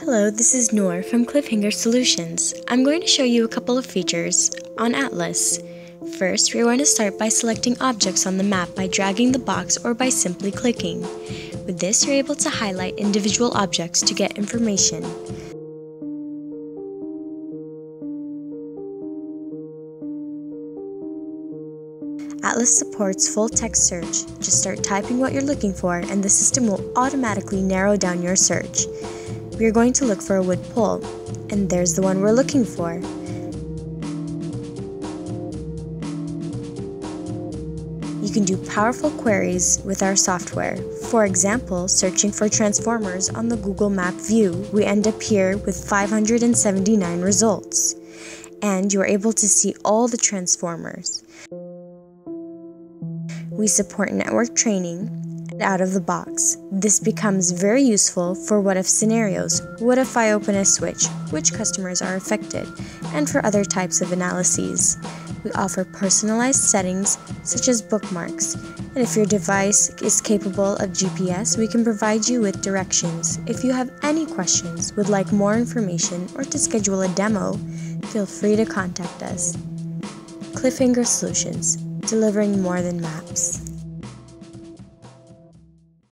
Hello, this is Noor from Cliffhanger Solutions. I'm going to show you a couple of features on Atlas. First, we're going to start by selecting objects on the map by dragging the box or by simply clicking. With this, you're able to highlight individual objects to get information. Atlas supports full text search. Just start typing what you're looking for and the system will automatically narrow down your search. We are going to look for a wood pole, and there's the one we're looking for. You can do powerful queries with our software. For example, searching for transformers on the Google Map view, we end up here with 579 results. And you're able to see all the transformers. We support network training out of the box. This becomes very useful for what if scenarios. What if I open a switch? Which customers are affected? And for other types of analyses. We offer personalized settings such as bookmarks. And if your device is capable of GPS, we can provide you with directions. If you have any questions, would like more information, or to schedule a demo, feel free to contact us. Cliffhanger Solutions delivering more than maps.